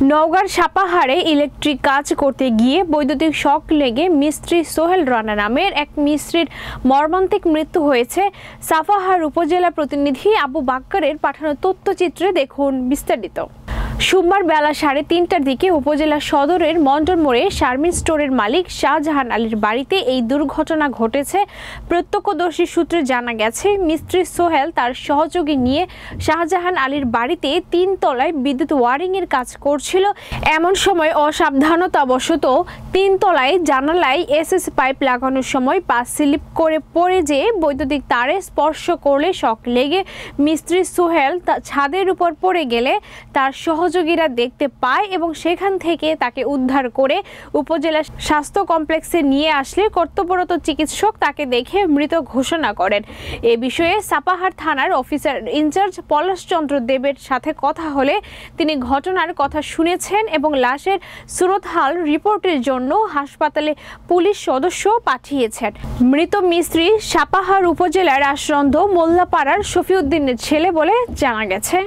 নওগাঁর সাপাহারে ইলেকট্রিক কাজ করতে গিয়ে বৈদ্যুতিক শক লেগে মিস্ত্রি সোহেল রানা নামের এক মিস্ত্রির মর্মান্তিক মৃত্যু হয়েছে। সাফাহার উপজেলা প্রতিনিধি আবু বাক্কারের পাঠানো তথ্যচিত্রে দেখুন বিস্তারিত। সোমবার বেলা সাড়ে তিনটার দিকে উপজেলা সদরের মন্ডল মোড়ে শারমিন স্টোরের মালিক শাহজাহান আলীর বাড়িতে এই দুর্ঘটনা ঘটেছে। প্রত্যক্ষদর্শী সূত্রে জানা গেছে, মিস্ত্রি সোহেল তার সহযোগী নিয়ে শাহজাহান আলীর বাড়িতে তিন তলায় বিদ্যুৎ ওয়ারিংয়ের কাজ করছিল। এমন সময় অসাবধানতাবশত তিন তলায় জানালায় এসএস পাইপ লাগানোর সময় পা স্লিপ করে পড়ে যেয়ে বৈদ্যুতিক তারে স্পর্শ করলে শক লেগে মিস্ত্রি সোহেল ছাদের উপর পড়ে গেলে তার সহযোগীরা দেখতে পায় এবং সেখান থেকে তাকে উদ্ধার করে উপজেলা স্বাস্থ্য কমপ্লেক্সে নিয়ে আসলে কর্তব্যরত চিকিৎসক তাকে দেখে মৃত ঘোষণা করেন। এ বিষয়ে সাপাহার থানার অফিসার ইনচার্জ পলাশচন্দ্র দেবের সাথে কথা হলে তিনি ঘটনার কথা শুনেছেন এবং লাশের সুরতহাল রিপোর্টের জন্য হাসপাতালে পুলিশ সদস্য পাঠিয়েছেন। মৃত মিস্ত্রি সাপাহার উপজেলার আশ্রন্ধ মোল্লাপাড়ার শফিউদ্দিনের ছেলে বলে জানা গেছে।